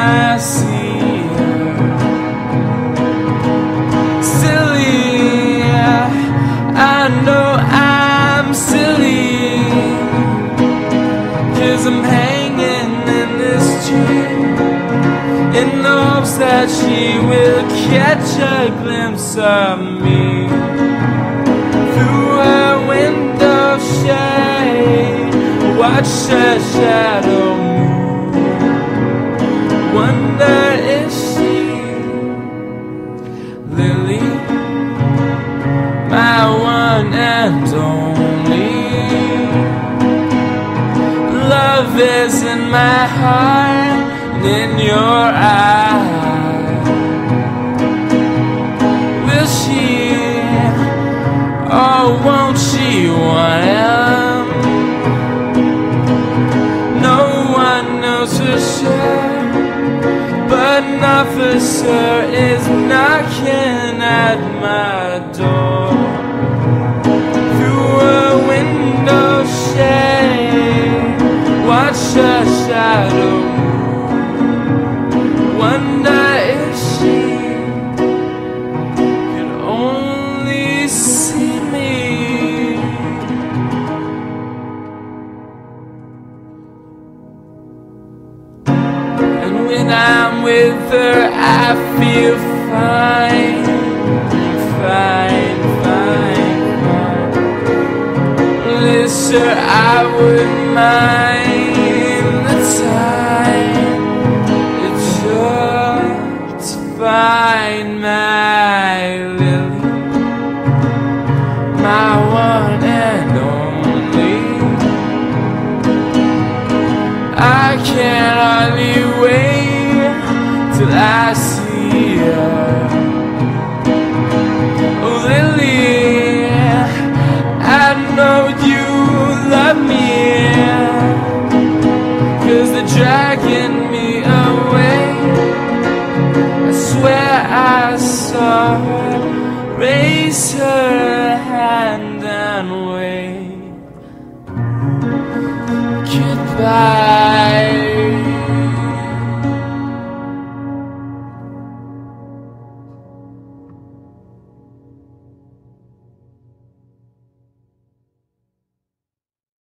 I see her. Silly, I know I'm I'm hanging in this tree In hopes that she will catch a glimpse of me Through her window shade Watch her shadow Lily, my one and only. Love is in my heart and in your eyes. Will she, or won't she want him? No one knows for sure, but an officer is knocking when I'm with her, I feel fine, fine, I wouldn't mind the time it took to find my Lily, my one and only. I can hardly wait till I see her. I swear I saw her raise her hand and wave. Goodbye.